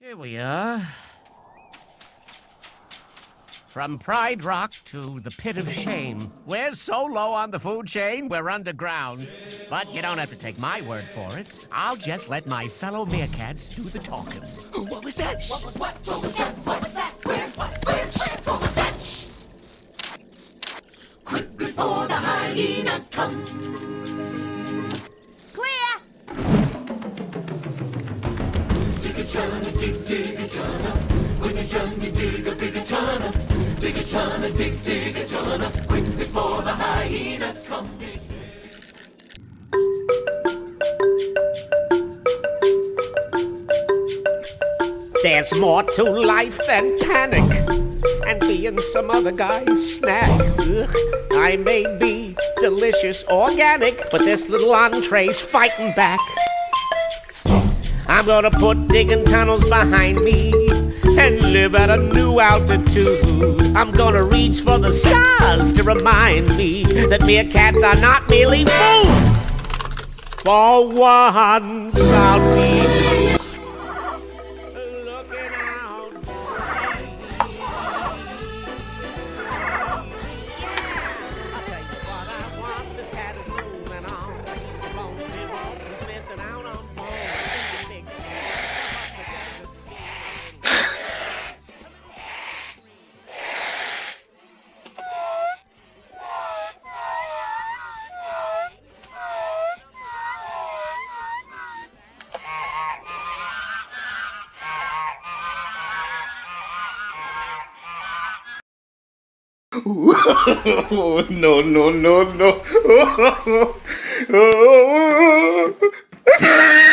Here we are. From Pride Rock to the Pit of Shame. We're so low on the food chain, we're underground. But you don't have to take my word for it. I'll just let my fellow meerkats do the talking. What was that? What was what? What was that? What was that? Where? What? Where? Where? What was that? Shh. Quick before the hyena comes. Digga tunnah, dig, dig a ton. With a ton, you dig a big a. Digga tunnah, dig, dig a ton. Quick before the hyena comes. There's more to life than panic and being some other guy's snack. Ugh, I may be delicious organic, but this little entree's fighting back. I'm gonna put digging tunnels behind me and live at a new altitude. I'm gonna reach for the stars to remind me that meerkats are not merely food. For once, I'll be Oh, no, no, no, no.